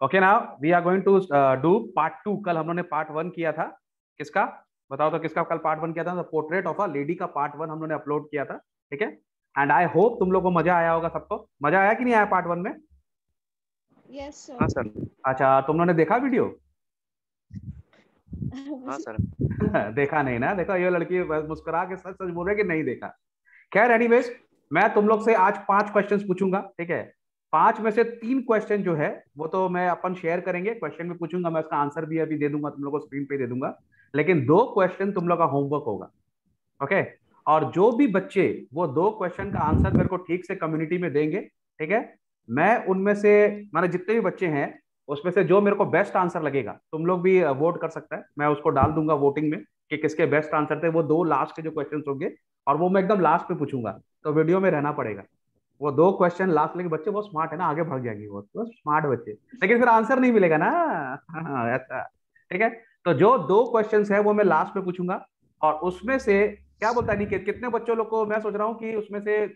Okay ना we are going to do part two कल हम लोगों ने पार्ट वन किया था। किसका? बताओ तो किसका कल पार्ट वन किया था? पोर्ट्रेट ऑफ़ अ लेडी का पार्ट वन हम लोगों ने अपलोड किया था। ठीक है? एंड आई होप तुम लोग को मज़ा आया होगा सबको। मज़ा आया कि नहीं आया पार्ट वन में? यस सर हाँ सर। अच्छा तुम लोगों ने देखा वीडियो हाँ सर। देखा नहीं ना? देखो ये लड़की मुस्कुरा के सच सच बोल रहे कि नहीं देखा। खैर एनीवेज मैं तुम लोग से आज पाँच क्वेश्चंस पूछूँगा। ठीक है? पाँच में से तीन क्वेश्चन जो है, वो तो मैं अपन शेयर करेंगे। क्वेश्चन में पूछूँगा, मैं उसका आंसर भी अभी दे दूँगा, तुम लोग को स्क्रीन पे दे दूँगा। लेकिन दो क्वेश्चन तुम लोग का होमवर्क होगा ओके और जो भी बच्चे, वो दो क्वेश्चन का आंसर मेरे को ठीक से कम्युनिटी में देंगे, ठीक है? मैं उनमें से, माने जितने भी बच्चे हैं, उसमें से जो मेरे को बेस्ट आंसर लगेगा, तुम लोग भी वोट कर सकता है। मैं उसको डाल दूँगा वोटिंग में कि किसके बेस्ट आंसर थे। वो दो लास्ट के जो क्वेश्चन होंगे, और वो मैं एकदम लास्ट पे पूछूँगा तो वीडियो में रहना पड़ेगा। वो दो क्वेश्चन लास्ट लेके बच्चे बहुत स्मार्ट है ना, आगे भाग जाएँगे वो तो स्मार्ट बच्चे। लेकिन फिर आंसर नहीं मिलेगा ना। हाँ ऐसा। ठीक है? तो जो दो क्वेश्चन है वो मैं लास्ट में पूछूँगा। और उसमें से क्या बोलता है निकेत कितने बच्चों लोग को मैं सोच रहा हूँ कि उसमें से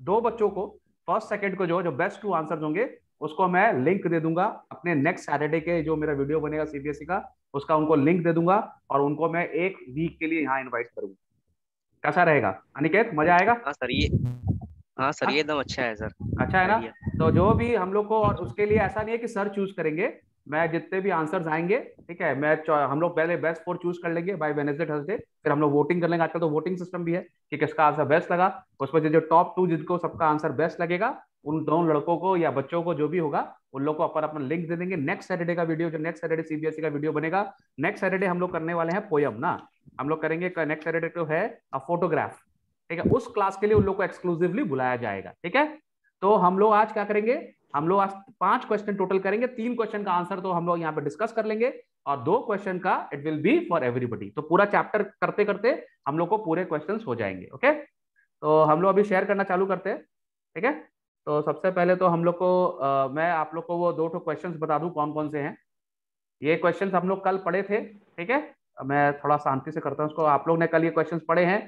दो बच्चों को फ़र्स्ट सेकंड को जो जो बेस्ट टू आंसर होंगे, उसको मैं लिंक दे दूँगा अपने नेक्स्ट सैटरडे के जो मेरा वीडियो बनेगा सीबीएसई का, उसका उनको लिंक दे दूँगा और उनको मैं एक वीक के लिए यहाँ इन्वाइट करूँगा। कैसा रहेगा? अनिकेत, मज़ा आएगा? हाँ सर, ये हाँ सर हाँ? ये एकदम अच्छा है सर। अच्छा है ना। तो जो भी हम लोग को और उसके लिए ऐसा नहीं है कि सर चूज़ करेंगे। मैं जितने भी आंसर्स आएँगे ठीक है मैं हम लोग पहले बेस्ट फोर चूज़ कर लेंगे बाय वेनेसडे थर्सडे फिर हम लोग वोटिंग कर लेंगे आजकल तो वोटिंग सिस्टम भी है कि किसका आंसर बेस्ट लगा। उसमें जो टॉप टू जिनको सबका आंसर बेस्ट लगेगा उन दोनों लड़कों को या बच्चों को जो भी होगा उन लोग को अपन अपना लिंक दे देंगे। नेक्स्ट सैटरडे का वीडियो जो नेक्स्ट सैटरडे सीबीएसई का वीडियो बनेगा नेक्स्ट सैटरडे हम लोग करने वाले हैं पोयम ना। हम लोग करेंगे नेक्स्ट सैटरडे को है फोटोग्राफ ठीक है? उस क्लास के लिए उन लोग को एक्सक्लूसिवली बुलाया जाएगा ठीक है? तो हम लोग आज क्या करेंगे? हम लोग आज पाँच क्वेश्चन टोटल करेंगे तीन क्वेश्चन का आंसर तो हम लोग यहाँ पे डिस्कस कर लेंगे और दो क्वेश्चन का it will be for everybody तो पूरा चैप्टर करते करते हम लोग को पूरे क्वेश्चन हो जाएँगे ओके तो हम लोग अभी शेयर करना चालू करते हैं ठीक है? तो सबसे पहले तो हम लोग को अ, मैं आप लोग को वो दो ठो क्वेश्चंस बता दूँ कौन कौन से हैं। ये क्वेश्चन हम लोग कल पढ़े थे ठीक है? मैं थोड़ा शांति से करता हूँ उसको आप लोग ने कल ये क्वेश्चन पढ़े हैं।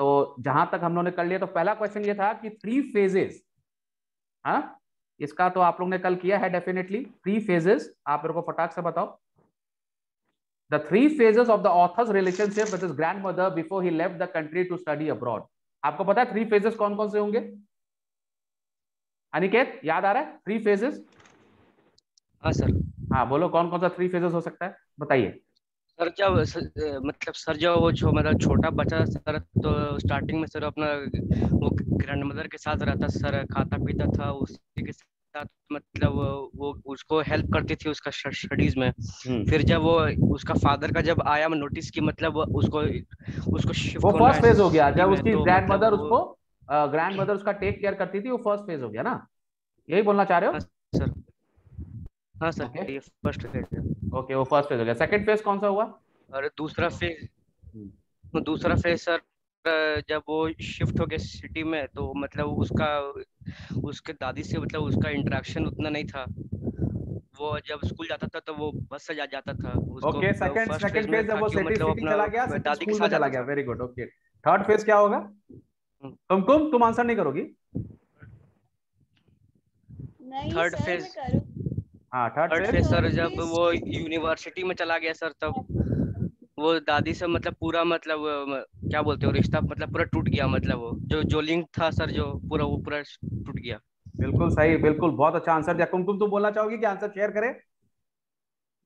तो जहाँ तक हम लोग ने कर लिया तो पहला क्वेश्चन ये था कि थ्री फेजेस हाँ? इसका तो आप लोग ने कल किया है डेफिनेटली थ्री फेजेस आप मेरे को फटाक से बताओ। The three phases of the author's relationship with his grandmother before he left the country to study abroad आपको पता है थ्री फेजेस कौन कौन से होंगे? अनिकेत याद आ रहा है? थ्री फेजेस हाँ सर हाँ बोलो कौन कौन सा थ्री फेजेस हो सकता है? बताइए। सर जब स- अ, मतलब सर जब वो जो मतलब छोटा बच्चा सर तो स्टार्टिंग में सर अपना वो ग्रैंडमदर के साथ रहता सर खाता पीता था उसी के साथ मतलब वो उसको हेल्प करती थी उसका स्टडीज़ में। फिर जब वो उसका फादर का जब आया मैं नोटिस की मतलब उसको उसको वो फ़र्स्ट फ़ेज़ हो गया। जब उसकी तो ग्रैंड मतलब मदर उसको ग्रैंड मदर उसका टेक केयर करती थी वो फ़र्स्ट फ़ेज़ हो गया ना? यही बोलना चाह रहे हो? हाँ सर। हाँ सर ये फ़र्स्ट फ़ेज़ है। ओके वो फ़र्स्ट फ़ेज़ हो गया। सेकंड फ़ेज़ कौन सा हुआ? और दूसरा फ़ेज़ हम्म। दूसरा फ़ेज़ सर जब वो शिफ्ट हो गया सिटी में तो मतलब उसका उसके दादी से मतलब उसका इंटरेक्शन उतना नहीं था। वो जब स्कूल जाता था तो वो बस से जा जाता था। ओके सेकंड सेकंड फ़ेज़ जब वो सिटी मतलब सिटी चला गया दादी के साथ चला गया। Very good okay third phase क्या होगा? हम्म। तुमकुम तुम आंसर नहीं करोगी? नहीं Third सर मैं phase- करूँ हाँ थर्ड फ़ेज़ सर जब वो यूनिवर्सिटी में चला गया सर तब वो दादी से मतलब पूरा मतलब क्या बोलते हो रिश्ता मतलब पूरा टूट गया मतलब वो जो जो लिंक था सर जो पूरा वो पूरा टूट गया। बिल्कुल सही बिल्कुल बहुत अच्छा आंसर दिया। कुमकुम तुम बोलना चाहोगी कि आंसर शेयर करें?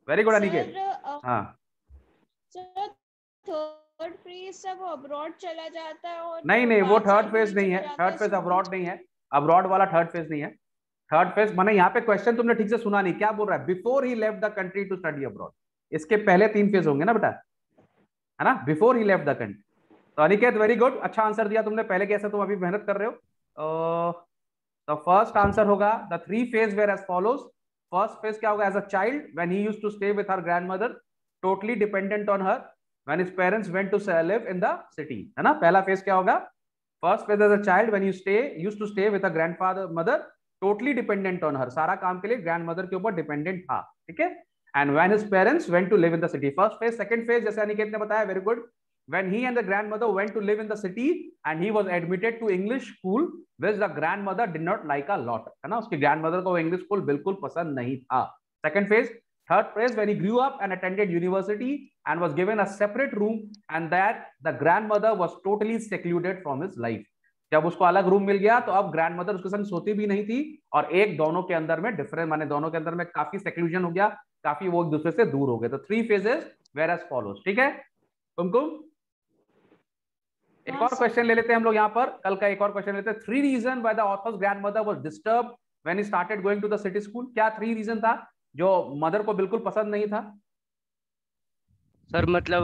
वेरी गुड अनिकेत हाँ। थर्ड फ़ेज़ से वो अब्रॉड चला जाता है और नहीं नहीं वो थर्ड फ़ेज़ नहीं है थर्ड फ़ेज़ अब्रॉड नहीं है। अब्रॉड वाला थर्ड फ़ेज़ नहीं है। थर्ड फ़ेज़ माने यहाँ पे क्वेश्चन तुमने ठीक से सुना नहीं क्या बोल रहा है? Before he left the country to study abroad इसके पहले तीन फ़ेज़ होंगे ना बेटा? है ना? Before he left the country तो अनिकेत वेरी गुड अच्छा आंसर दिया तुमने पहले कैसे तुम अभी मेहनत कर रहे हो? द फ़र्स्ट आंसर होगा the three phase were as follows first phase क्या होगा? As a child when he used to stay with her grandmother totally dependent on her his parents went to uh, live in the city. है ना? पहला phase क्या होगा? First phase as a child when you stay used to stay with a grandfather mother totally dependent on her सारा काम के लिए grand mother के ऊपर डिपेंडेंट था ठीक है and when his parents went to live in the city first phase second phase जैसे अनिकेत ने बताया very good when he and the grandmother went to live in the city and he was admitted to english school which the grandmother did not like a lot है ना उसकी grandmother को english school बिल्कुल पसंद नहीं था second phase third phase when he grew up and attended university and was given a separate room and that the grandmother was totally secluded from his life जब उसको अलग रूम मिल गया तो अब ग्रैंड मदर उसके संग सोती भी नहीं थी और एक दोनों के अंदर में डिफरेंट माने दोनों के अंदर में काफ़ी सेक्लूजन हो गया काफ़ी वो एक दूसरे से दूर हो गए। तो three phases were as follows ठीक है? कुमकुम एक और क्वेश्चन ले लेते हैं हम लोग यहाँ पर। कल का एक और क्वेश्चन लेते हैं। Three reason by the author's grandmother was disturb when started going to the city school क्या थ्री रीजन था? जो मदर को बिल्कुल पसंद नहीं था। सर मतलब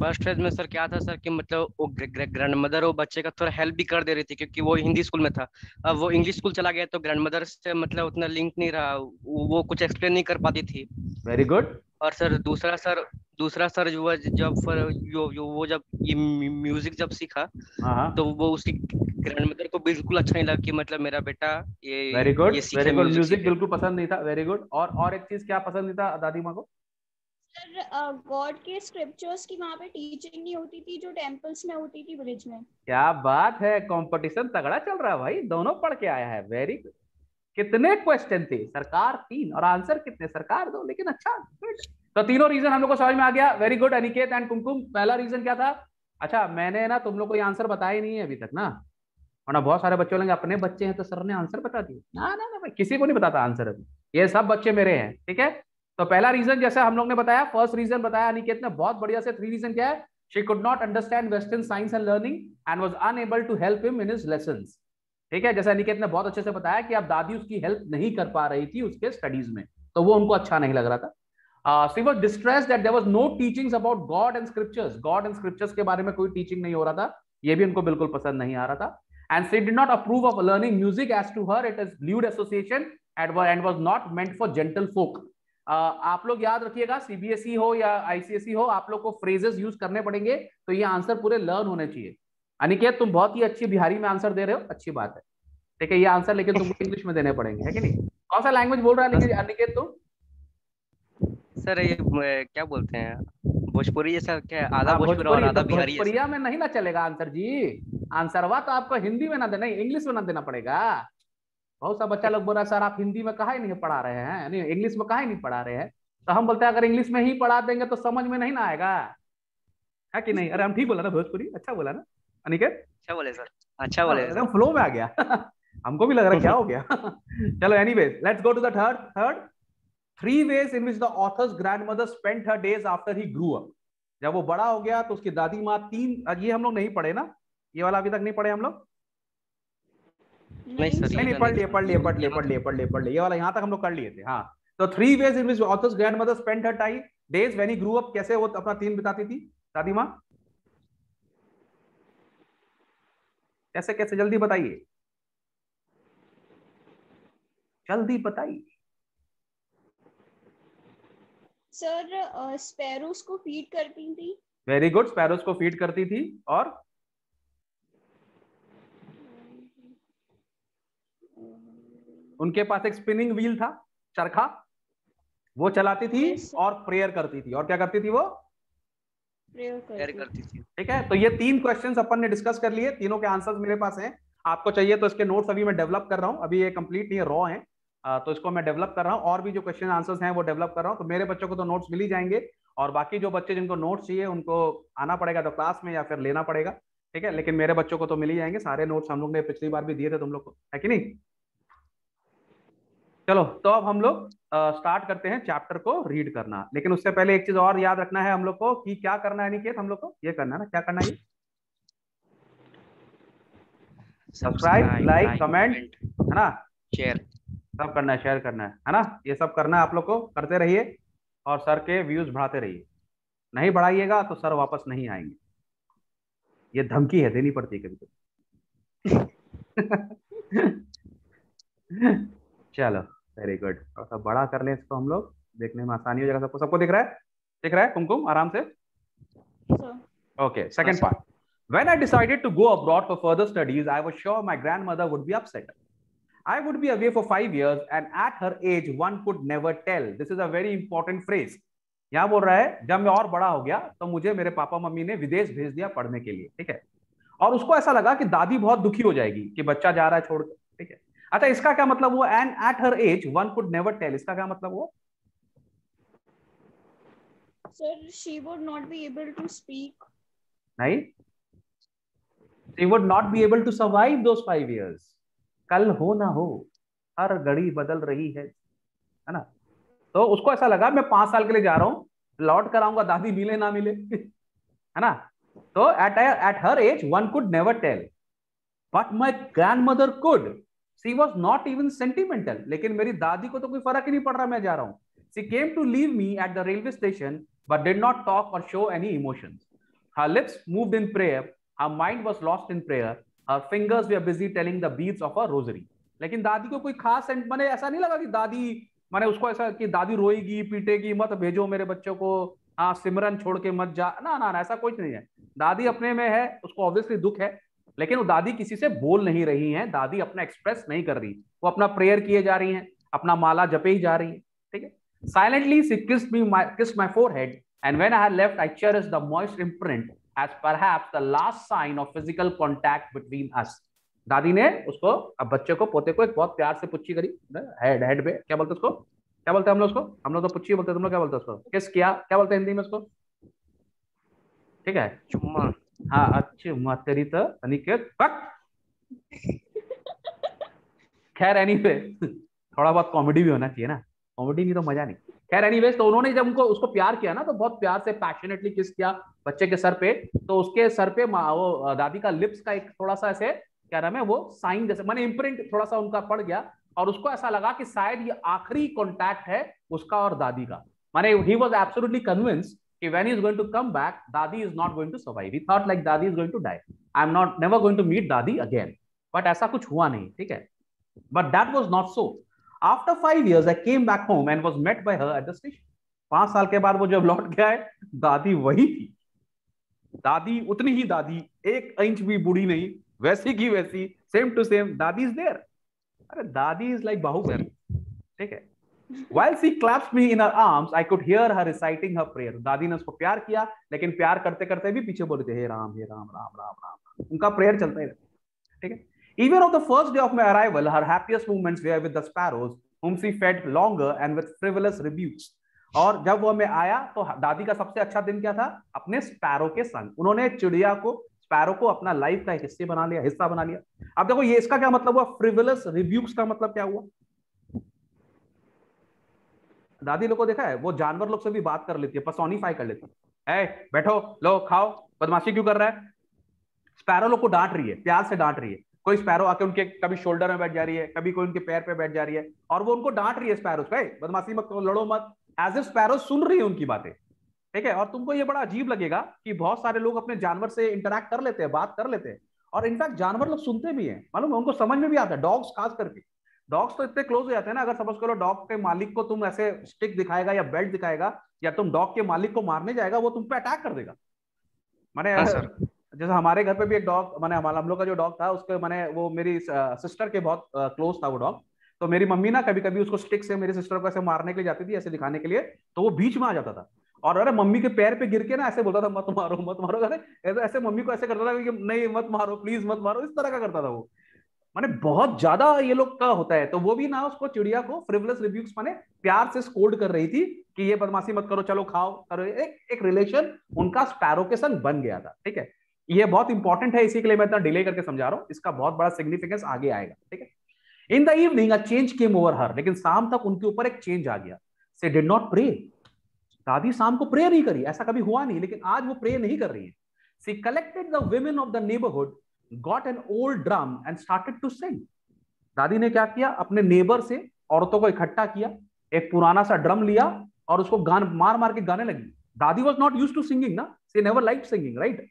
फ़र्स्ट फ़ेज़ में सर क्या था सर कि मतलब वो ग्रैंड मदर वो बच्चे का थोड़ा हेल्प भी कर दे रही थी क्योंकि वो हिंदी स्कूल में था। अब वो इंग्लिश स्कूल चला गया तो ग्रैंड मदर से मतलब उतना लिंक नहीं रहा वो कुछ एक्सप्लेन नहीं कर पाती थी। वेरी गुड और सर दूसरा सर दूसरा सर जो जब जो, जो वो जब ये म्यूज़िक जब सीखा हाँ, हाँ। तो वो उसकी ग्रैंड मदर को बिल्कुल अच्छा नहीं लगा कि मतलब मेरा बेटा ये very good very good music बिल्कुल पसंद नहीं था वेरी गुड और और एक चीज़ क्या पसंद नहीं था दादी माँ को? सर गॉड के स्क्रिप्चर्स की वहाँ पे टीचिंग नहीं होती थी, जो टेंपल्स में होती थी विलेज में। क्या बात है कंपटीशन तगड़ा चल रहा है भाई, दोनों पढ़ के आया है वेरी गुड कितने क्वेश्चन थे, सरकार तीन, और आंसर कितने, सरकार दो, लेकिन अच्छा तो तीनों रीजन हम लोग को समझ में आ गया very good Aniket and Kumkum पहला रीजन क्या था? अच्छा मैंने ना तुम लोग को ये आंसर बताया नहीं है अभी तक ना। वरना बहुत सारे बच्चे बोलेंगे, अपने बच्चे हैं तो सर ने आंसर बता दिया। ना ना ना भाई, किसी को नहीं बताता आंसर अभी। ये सब बच्चे मेरे हैं, ठीक है? तो पहला रीजन जैसे हम लोग ने बताया फ़र्स्ट रीजन बताया, अनिकेत ने, बहुत बढ़िया से। थ्री रीजन क्या है? She could not understand western science and learning and was unable to help him in his lessons ठीक है? जैसे अनिकेत ने बहुत अच्छे से बताया कि अब दादी उसकी हेल्प नहीं कर पा रही थी उसके स्टडीज़ में तो वो उनको अच्छा नहीं लग रहा था। Distress that there was no teaching about God and scriptures God and scriptures के बारे में कोई टीचिंग नहीं हो रहा था, ये भी उनको बिल्कुल पसंद नहीं आ रहा था। And she did not approve of learning music as to her it is lewd association and was not meant for gentle folk आप लोग याद रखिएगा सीबीएसई हो या आईसीएसई हो आप लोग को फ्रेजेस यूज़ करने पड़ेंगे तो ये आंसर पूरे लर्न होने चाहिए। अनिकेत तुम बहुत ही अच्छी बिहारी में आंसर दे रहे हो अच्छी बात है। ठीक है ये आंसर लेकिन तुमको इंग्लिश में देने पड़ेंगे है कि नहीं? कौन सा लैंग्वेज बोल रहा है लेकिन अनिकेत तुम सर ये क्या बोलते हैं? भोजपुरी जैसा क्या आधा हाँ, भोजपुरी और आधा तो बिहारी भोजपुरिया में नहीं ना चलेगा आंसर जी। आंसरवा तो आपको हिंदी में ना देना इंग्लिश में ना देना पड़ेगा। बहुत सा बच्चा लोग बोल रहा है सर आप हिंदी में कहा ही नहीं पढ़ा रहे हैं? नहीं इंग्लिश में कहा ही नहीं पढ़ा रहे हैं? तो हम बोलते हैं अगर इंग्लिश में ही पढ़ा देंगे तो समझ में नहीं ना आएगा। है कि नहीं? अरे हम ठीक बोला ना भोजपुरी? अच्छा बोला ना? अनिकेत? अच्छा बोले सर। अच्छा बोले एकदम फ्लो में आ गया। हमको भी लग रहा है क्या हो गया? चलो anyways let's go to the third third three ways in which the author's grandmother spent her days after he grew up जब वो बड़ा हो गया तो उसकी दादी माँ तीन ये हम लोग नहीं पढ़े ना? ये वाला अभी तक नहीं पढ़े हम लोग? नहीं नहीं पढ़ लिए पढ़ लिए पढ़ लिए पढ़ लिए पढ़ लिए पढ़ लिए। ये वाला यहाँ तक हम लोग कर लिए थे हाँ। तो three ways in which author's grandmother spent her time days when he grew up कैसे वो अपना तीन बिताती थी? दादी माँ? कैसे कैसे? जल्दी बताइए। जल्दी बताइए। सर स्पैरोस को फ़ीड करती थी? वेरी गुड स्पैरोस को फ़ीड करती थी और उनके पास एक स्पिनिंग व्हील था चरखा वो चलाती थी और प्रेयर करती थी। और क्या करती थी वो? प्रेयर करती थी। ठीक है? तो ये तीन क्वेश्चंस अपन ने डिस्कस कर लिए। तीनों के आंसर्स मेरे पास हैं। आपको चाहिए तो इसके नोट्स अभी मैं डेवलप कर रहा हूँ। अभी ये कंप्लीट नहीं है रॉ है। तो इसको मैं डेवलप कर रहा हूँ। और भी जो क्वेश्चन आंसर्स हैं वो डेवलप कर रहा हूँ। तो मेरे बच्चों को तो नोट्स मिल ही जाएँगे। और बाकी जो बच्चे जिनको नोट्स चाहिए उनको आना पड़ेगा तो क्लास में या फिर लेना पड़ेगा। ठीक है? लेकिन मेरे बच्चों को तो मिल ही जाएँगे। सारे नोट्स हम लोग ने पिछली बार भी दिए थे तुम लोग को। है कि नहीं? चलो तो अब हम लोग स्टार्ट करते हैं चैप्टर को रीड करना। लेकिन उससे पहले एक चीज़ और याद रखना है हम लोग को कि क्या करना है निकेत हम लोग को ये करना है ना क्या करना है सब्सक्राइब लाइक कमेंट है ना? शेयर सब करना है शेयर करना है है ना? ये सब करना है आप लोग को करते रहिए और सर के व्यूज़ बढ़ाते रहिए। नहीं बढ़ाइएगा तो सर वापस नहीं आएँगे। ये धमकी है देनी पड़ती है कभी कभी चलो। वेरी गुड थोड़ा सा बड़ा कर ले इसको हम लोग। देखने में आसानी हो जाएगा सबको। सबको दिख रहा है? दिख रहा है कुमकुम? आराम से? Okay second part when I decided to go abroad for further studies I was sure my grandmother would be upset I would be away for five years and at her age one could never tell this is a very important phrase यहाँ बोल रहा है जब मैं और बड़ा हो गया तो मुझे मेरे पापा मम्मी ने विदेश भेज दिया पढ़ने के लिए ठीक है? और उसको ऐसा लगा कि दादी बहुत दुखी हो जाएगी कि बच्चा जा रहा है छोड़कर ठीक है? अच्छा इसका क्या मतलब हुआ? And at her age one could never tell इसका क्या मतलब हुआ? Sir, she would not be able to speak. नहीं? She would not be able to survive those five years. कल हो ना हो हर घड़ी बदल रही है है ना? तो उसको ऐसा लगा मैं पाँच साल के लिए जा रहा हूँ लौट कर आऊँगा दादी मिले ना मिले है ना? तो at at her age one could never tell but my grandmother could she was not even sentimental लेकिन मेरी दादी को तो कोई फ़र्क ही नहीं पड़ रहा मैं जा रहा हूँ she came to leave me at the railway station but did not talk or show any emotions. Her lips moved in prayer. Her mind was lost in prayer. Her fingers were busy telling the beads of a rosary. लेकिन दादी को कोई खास मैंने ऐसा नहीं लगा कि दादी, मैंने उसको ऐसा कि दादी रोएगी, पीटेगी, मत भेजो मेरे बच्चों को हाँ सिमरन छोड़ के मत जा ना ना ना, ऐसा कुछ नहीं है दादी अपने में है, उसको ऑब्वियसली दुख है लेकिन वो दादी किसी से बोल नहीं रही है दादी अपना एक्सप्रेस नहीं कर रही वो अपना प्रेयर किए जा रही है अपना माला जपे ही जा रही है ठीक है? Kissed me, my, kissed my forehead, and when I had left, I cherished the moist imprint as perhaps the last sign of physical contact between us. दादी ने उसको अब बच्चे को पोते को एक बहुत प्यार से पुच्छी करी हेड हेड पे क्या बोलते उसको? क्या बोलते हैं हम लोग उसको? हम लोग तो पुच्छी बोलते तुम लोग क्या बोलते उसको? किस किया क्या बोलते हिंदी में उसको? ठीक है? चुम्मा। हाँ अच्छा तेरी तो अनिकेत खैर एनी थोड़ा बहुत कॉमेडी भी होना चाहिए ना. कॉमेडी नहीं तो मज़ा नहीं. खैर एनीवेज तो उन्होंने जब उनको, उसको प्यार किया ना तो बहुत प्यार से पैशनेटली किस किया बच्चे के सर पे. तो उसके सर पे वो दादी का लिप्स का एक थोड़ा सा ऐसे, क्या नाम है, वो साइन जैसे, मैंने इम्प्रिंट थोड़ा सा उनका पड़ गया और उसको ऐसा लगा कि शायद ये आखिरी कॉन्टैक्ट है उसका और दादी का. माने he was absolutely convince when he is going to come back dadi is not going to survive he thought like dadi is going to die i'm not never going to meet dadi again but ऐसा कुछ हुआ नहीं ठीक है but that was not so after five years I came back home and was met by her at the station पाँच साल के बाद वो जब लौट गया है दादी वही थी दादी उतनी ही दादी एक इंच भी बूढ़ी नहीं वैसी की वैसी सेम टू सेम दादी इज़ देयर अरे दादी इज़ लाइक बाहुबली ठीक है While she claps me in her arms, I could hear her reciting her prayer. दादी ने उसको प्यार किया लेकिन प्यार करते करते भी पीछे बोलते हे राम हे राम राम राम राम उनका प्रेयर चलता ही ठीक है Even on the first day of my arrival, her happiest moments were with the sparrows, whom she fed longer and with frivolous rebukes. और जब वो मैं आया तो दादी का सबसे अच्छा दिन क्या था अपने स्पैरो के संग उन्होंने चिड़िया को स्पैरो को अपना लाइफ का हिस्से बना लिया हिस्सा बना लिया अब देखो ये इसका क्या मतलब हुआ फ्रिवलस रिव्यूज़ का मतलब क्या हुआ दादी लोग को देखा है, वो जानवर लोग से भी बात कर लेती है पसोनीफाई कर लेती है। बैठो, लो, खाओ, बदमाशी क्यों कर रहा है? स्पैरो लोग को डांट रही है, प्यार से डांट रही है। कोई स्पैरो आके उनके, कभी शोल्डर में बैठ जा रही है, कभी कोई उनके पैर पे बैठ जा रही है, और वो उनको डांट रही है स्पैरो पे बदमाशी मत लड़ो मत। एज ए स्पैरो सुन रही है उनकी बातें। ठीक है? और तुमको ये बड़ा अजीब लगेगा कि बहुत सारे लोग अपने जानवर से इंटरेक्ट कर लेते हैं, बात कर लेते हैं। और इनफैक्ट जानवर लोग सुनते भी हैं। मालूम उनको समझ में भी आता है डॉग्स खास करके। डॉग्स तो इतने क्लोज हो जाते हैं ना अगर सपोज़ करो डॉग के मालिक को तुम ऐसे स्टिक दिखाएगा या बेल्ट दिखाएगा या तुम डॉग के मालिक को मारने जाएगा वो तुम पे अटैक कर देगा। मैंने हाँ, जैसे हमारे घर पे भी एक डॉग मैंने हमारा हम लोग का जो डॉग था उसके मैंने वो मेरी सिस्टर के बहुत क्लोज था वो डॉग तो मेरी मम्मी ना कभी कभी उसको स्टिक से मेरी सिस्टर को ऐसे मारने के लिए जाती थी ऐसे दिखाने के लिए तो वो बीच में आ जाता था। और अरे मम्मी के पैर पे गिर के ना ऐसे बोलता था मत मारो मत मारो। अरे ऐसे ऐसे मम्मी को ऐसे करता था कि नहीं मत मारो प्लीज़ मत मारो। इस तरह का करता था वो। माने बहुत ज़्यादा ये लोग का होता है। तो वो भी ना उसको चिड़िया को फ्रिवलेस रिव्यूज़ माने प्यार से स्कोल्ड कर रही थी कि ये बदमाशी मत करो, चलो खाओ, करो। एक एक रिलेशन उनका स्पैरो के संग बन गया था, ठीक है? ये बहुत इंपॉर्टेंट है, इसी के लिए मैं इतना डिले करके समझा रहा हूँ। इसका बहुत बड़ा सिग्निफिकेंस आगे आएगा, ठीक है? In the evening a change came over her लेकिन शाम तक उनके ऊपर एक चेंज आ गया। से डिड नॉट प्रे दादी शाम को प्रे नहीं करी, ऐसा कभी हुआ नहीं, लेकिन आज वो प्रे नहीं कर रही है। She collected the women of the neighbourhood got an old drum and started to sing दादी ने क्या किया? अपने नेबर से औरतों को इकट्ठा किया एक पुराना सा ड्रम लिया और उसको गान मार मार के गाने लगी। दादी was not use to singing ना? She never like singing right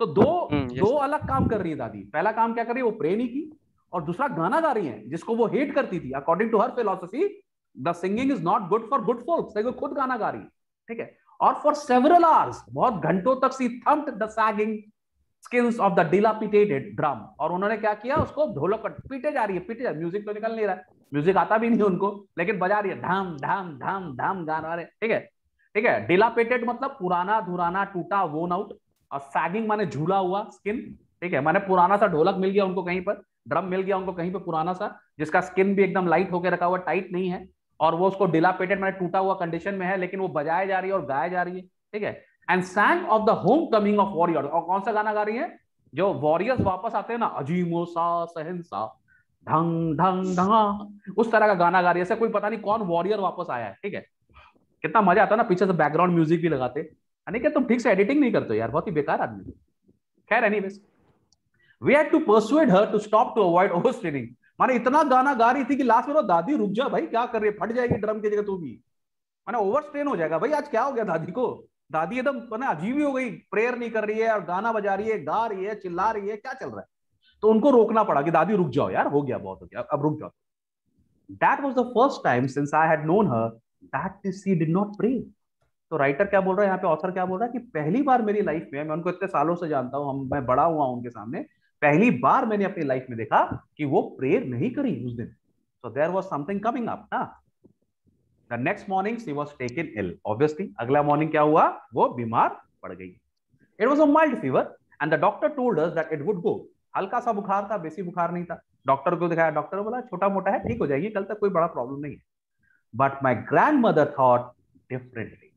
तो दो hmm, दो अलग काम कर रही है दादी। पहला काम क्या कर रही है? वो प्रे नहीं की और दूसरा गाना गा रही है जिसको वो हेट करती थी। According to her philosophy the singing is not good for good folks खुद गाना गा रही है। ठीक है? और फॉर सेवरल आवर्स बहुत घंटों तक she thumped the sagging skills of the dilapidated drum और उन्होंने क्या किया? उसको ढोलक पीटे जा रही है, पीटे जा म्यूज़िक तो निकल नहीं रहा है। म्यूज़िक आता भी नहीं उनको, लेकिन बजा रही है। धाम धाम धाम धाम, गाना रहे ठीक है? ठीक है? डिलापेटेड मतलब पुराना, धुराना, टूटा वोन आउट और सैगिंग माने झूला हुआ स्किन ठीक है? माने पुराना सा ढोलक मिल गया उनको कहीं पर। ड्रम मिल गया उनको कहीं पर पुराना सा, जिसका स्किन भी एकदम लाइट होकर रखा हुआ टाइट नहीं है। और वो उसको डिलापेटेड माने टूटा हुआ कंडीशन में है, लेकिन वो बजाया जा रही है और गाया जा रही है। ठीक है? And sang of the home coming of warrior और कौन सा गाना गा रही है? जो वॉरियर्स वापस आते हैं ना अजीमो सा सहनसा ढंग ढंग ढंगा उस तरह का गाना गा रही है। ऐसा कोई पता नहीं कौन वॉरियर वापस आया है, ठीक है? कितना मज़ा आता है ना, पीछे से बैकग्राउंड म्यूज़िक भी लगाते। यानी कि तुम ठीक से एडिटिंग नहीं करते यार, बहुत ही बेकार आदमी। खैर anyways we had to persuade her to stop to avoid over straining माने इतना गाना गा रही थी कि लास्ट में दादी, रुक जा भाई, क्या कर रही है? फट जाएगी ड्रम की जगह तू भी। माने ओवर स्ट्रेन हो जाएगा। भाई, आज क्या हो गया दादी को? दादी एकदम मैंने अजीब ही हो गई। प्रेयर नहीं कर रही है और गाना बजा रही है, गा रही है, चिल्ला रही है, क्या चल रहा है? तो उनको रोकना पड़ा कि दादी रुक जाओ यार, हो गया बहुत हो गया, अब रुक जाओ। That was the first time since I had known her that she did not pray तो राइटर क्या बोल रहा है? यहाँ पे ऑथर क्या बोल रहा है कि पहली बार मेरी लाइफ में, मैं उनको इतने सालों से जानता हूँ मैं बड़ा हुआ उनके सामने, पहली बार मैंने अपनी लाइफ में देखा कि वो प्रेयर नहीं करी उस दिन। So there was something coming up ना। The next morning she was taken ill obviously अगला मॉर्निंग क्या हुआ? वो बीमार पड़ गई। It was a mild fever and the doctor told that it would go हल्का सा बुखार था, बेसी बुखार नहीं था। डॉक्टर को दिखाया डॉक्टर बोला, छोटा मोटा है, ठीक हो जाएगी, कल तक कोई बड़ा प्रॉब्लम नहीं है. But my grandmother thought differently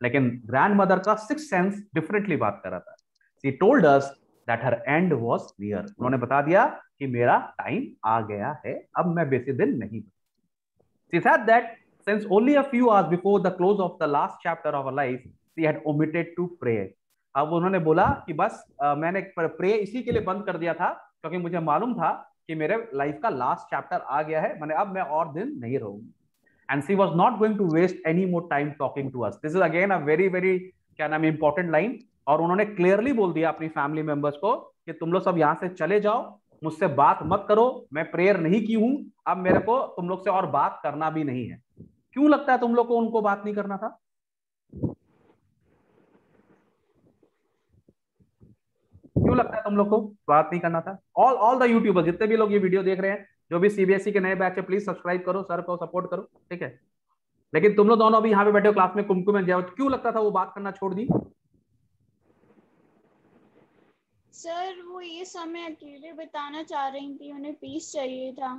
लेकिन ग्रैंड मदर का सिक्स सेंस डिफरेंटली बात कर रहा था। She told us that her end was near उन्होंने बता दिया कि मेरा टाइम आ गया है, अब मैं बेसी दिन नहीं she said that since only a few hours before the close of the last chapter of her life she had omitted to pray. अब उन्होंने बोला कि बस आ, मैंने प्रे इसी के लिए बंद कर दिया था क्योंकि मुझे मालूम था कि मेरे लाइफ का लास्ट चैप्टर आ गया है मैंने अब मैं और दिन नहीं रहूँगी। And she was not going to waste any more time talking to us this is again a very very क्या नाम इंपॉर्टेंट लाइन और उन्होंने क्लियरली बोल दिया अपनी फैमिली मेंबर्स को कि तुम लोग सब यहाँ से चले जाओ मुझसे बात मत करो मैं प्रेयर नहीं की हूँ अब मेरे को तुम लोग से और बात करना भी नहीं है। क्यों लगता है तुम लोग को उनको बात नहीं करना था? क्यों लगता है तुम लोग को बात नहीं करना था? ऑल ऑल द यूट्यूबर जितने भी लोग ये वीडियो देख रहे हैं जो भी सीबीएसई e के नए बैच है प्लीज़ सब्सक्राइब करो सर को सपोर्ट करो ठीक है? लेकिन तुम लोग दोनों अभी यहाँ पे बैठे हो क्लास में कुमकुम में जाओ क्यों लगता था वो बात करना छोड़ दी? सर वो ये समय अकेले बिताना चाह रही थी उन्हें पीस चाहिए था।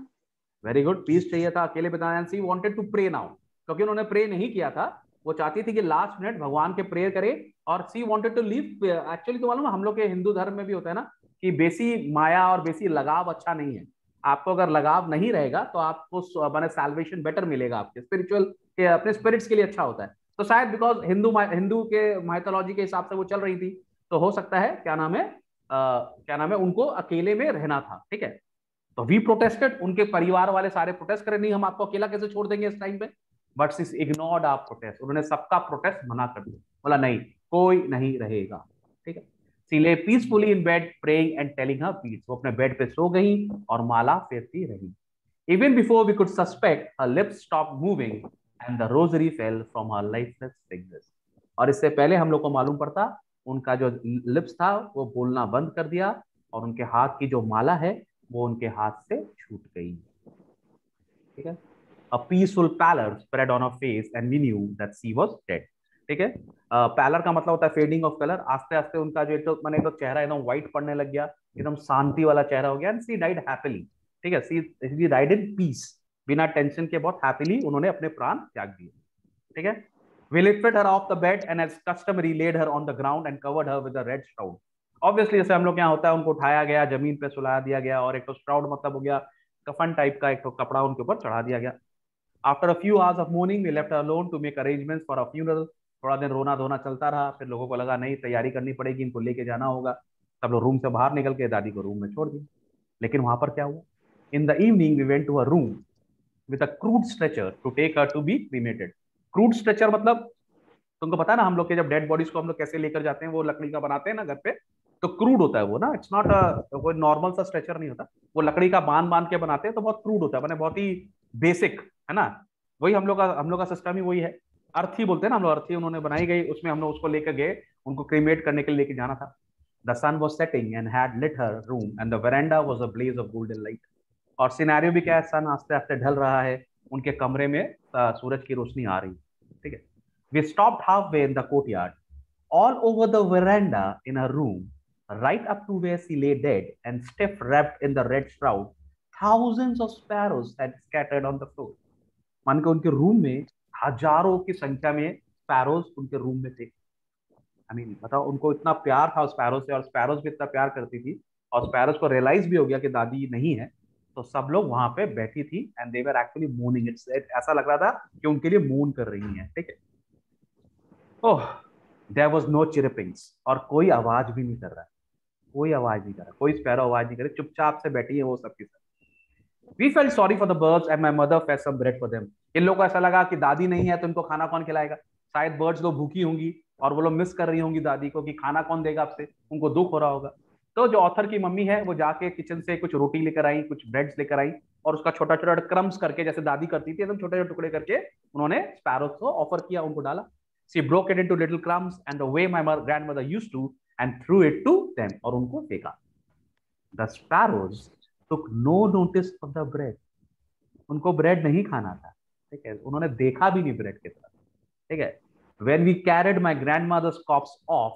वेरी गुड पीस चाहिए था अकेले बिताना she wanted to pray now क्योंकि उन्होंने प्रे नहीं किया था। वो चाहती थी कि लास्ट मिनट भगवान के प्रेयर करे और she wanted to leave actually तो मालूम हम लोग के हिंदू धर्म में भी होता है ना कि बेसी माया और बेसी लगाव अच्छा नहीं है। आपको अगर लगाव नहीं रहेगा तो आपको मैंने सैल्वेशन बेटर मिलेगा आपके। स्पिरिचुअल अपने स्पिरिट्स के लिए अच्छा होता है। तो शायद बिकॉज़ हिंदू हिंदू के माइथोलॉजी के हिसाब से वो चल रही थी तो हो सकता है, क्या नाम है क्या नाम है, उनको अकेले में रहना था, ठीक है? तो वी प्रोटेस्टेड उनके परिवार वाले सारे प्रोटेस्ट करें, नहीं, हम आपको अकेला कैसे छोड़ देंगे इस टाइम पे? बट सिस इग्नोर्ड आप प्रोटेस्ट उन्होंने सबका प्रोटेस्ट मना कर दिया। बोला, नहीं, कोई नहीं रहेगा। ठीक है? She lay peacefully in bed praying and telling her beads वो अपने बेड पे सो गई और माला फेरती रही। Even before we could suspect her lips stop moving and the rosary fell from her lifeless fingers और इससे पहले हम लोग को मालूम पड़ता, उनका जो लिप्स था, वो बोलना बंद कर दिया और उनके हाथ की जो माला है, वो उनके हाथ से छूट गई। ठीक है? A peaceful pallor spread on her face, and we knew that she was dead. ठीक है? पैलर का मतलब होता है फेडिंग ऑफ़ कलर आस्ते आस्ते उनका जो एक तो मैंने तो चेहरा एकदम व्हाइट पड़ने लग गया, एकदम शांति वाला चेहरा हो गया एंड सी डाइड हैप्पीली ठीक है? She she died in peace बिना टेंशन के बहुत हैप्पीली उन्होंने अपने प्राण त्याग दिए। ठीक है? We lifted her off the bed, and as customary, laid her on the ground and covered her with a red shroud. Obviously, जैसे हम लोग यहाँ होता है, उनको उठाया गया, ज़मीन पे सुला दिया गया, और एक तो स्ट्राउड मतलब हो गया, कफन टाइप का एक तो कपड़ा उनके ऊपर चढ़ा दिया गया। After a few hours of morning we left alone to make arrangements for a funeral थोड़ा दिन रोना धोना चलता रहा, फिर लोगों को लगा, नहीं, तैयारी करनी पड़ेगी, इनको लेके जाना होगा। सब लोग रूम से बाहर निकल के दादी को रूम में छोड़ दिया। लेकिन वहाँ पर क्या हुआ? In the evening we went to a room with a crude stretcher to take her to be cremated crude stretcher मतलब तुमको पता ना, हम लोग के जब डेड बॉडीज को हम लोग कैसे लेकर जाते हैं, वो लकड़ी का बनाते हैं ना घर पे तो क्रूड होता है वो ना इट्स नॉट कोई नॉर्मल सा स्ट्रेचर नहीं होता। वो लकड़ी का बाँध बाँध के बनाते हैं तो बहुत क्रूड होता है मैंने बहुत ही बेसिक है ना? वही हम लोग का हम लोग का सिस्टम ही वही है। अर्थी बोलते हैं ना हम लोग अर्थी उन्होंने बनाई गई उसमें हम लोग उसको लेकर गए उनको क्रीमेट करने के लिए लेके जाना था। The sun was setting and had lit her room and the verandah was a blaze of golden light और सिनेरियो भी क्या है? सन आस्ते आस्ते ढल रहा है उनके कमरे में सूरज की रोशनी आ रही। ठीक है? We stop half way in the courtyard all over the verandah in a room right up to where she lay dead and stiff wrapped in the red shroud, thousands of sparrows had scattered on the floor. मान के उनके room में हज़ारों की संख्या में sparrows उनके room में थे। आई मीन बताओ, उनको इतना प्यार था स्पैरो से और स्पैरोज भी इतना प्यार करती थी और स्पैरोज को रियलाइज़ भी हो गया कि दादी नहीं है तो सब लोग वहाँ पे बैठी थी and they were actually mourning it's ऐसा लग रहा था कि उनके लिए मून कर रही है, ठीक है? ओह देर वॉज़ नो चिरपिंग्स और कोई आवाज़ भी नहीं कर रहा कोई आवाज़ नहीं कर रहा कोई स्पैरो आवाज़ नहीं कर रही चुपचाप से बैठी है वो सबके साथ। We felt sorry for the birds and my mother fed some bread for them इन लोगों को ऐसा लगा कि दादी नहीं है तो इनको खाना कौन खिलाएगा? शायद बर्ड्स लोग भूखी होंगी और वो लोग मिस कर रही होंगी दादी को कि खाना कौन देगा आपसे? उनको दुख हो रहा होगा। तो जो ऑथर की मम्मी है, वो जाके किचन से कुछ रोटी लेकर आई, कुछ ब्रेड्स लेकर आई और उसका छोटा छोटा क्रम्स करके जैसे दादी करती थी, एकदम छोटे छोटे टुकड़े करके उन्होंने स्पैरोस को ऑफ़र किया, उनको डाला। She broke it into little crumbs and the way my grandmother used to and threw it to them और उनको फेंका। The sparrows took no notice of the bread उनको ब्रेड नहीं खाना था, ठीक है? उन्होंने देखा भी नहीं ब्रेड की तरफ़, ठीक है? When we carried my grandmother's corpse off,